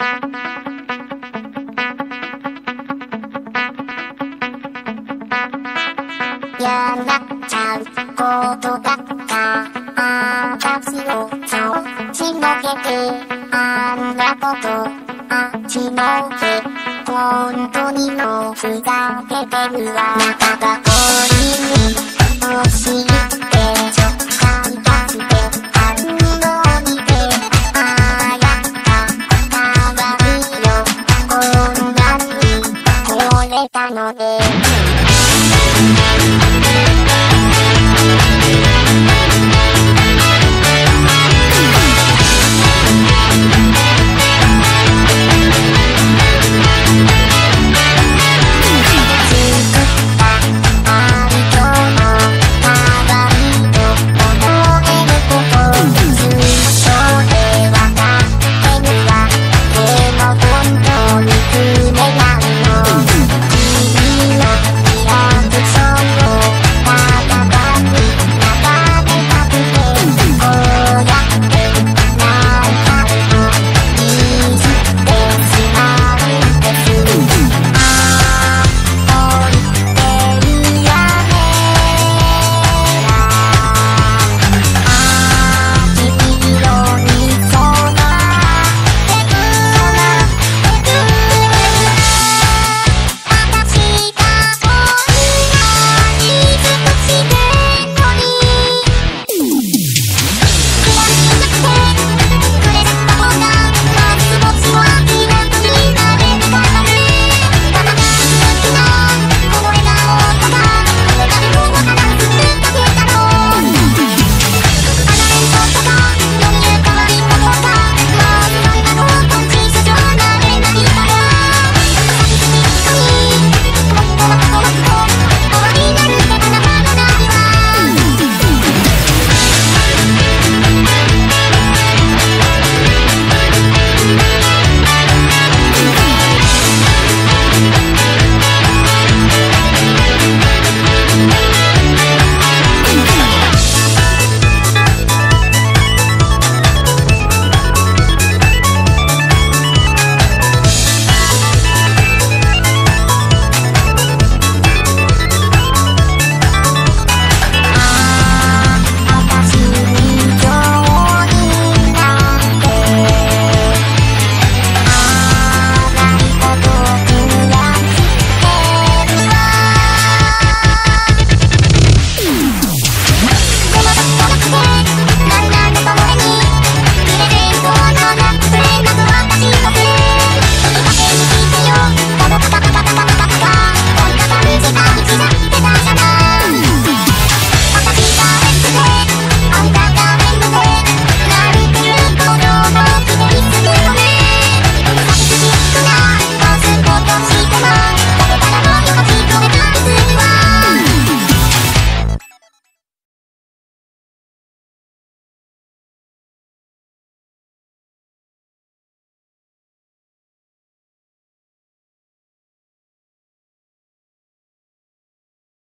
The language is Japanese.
嫌なっちゃうことだった。私をそうしのけてあんなことあっちのけ本当にもうふざけてるわ。あなたがこに教えれたので。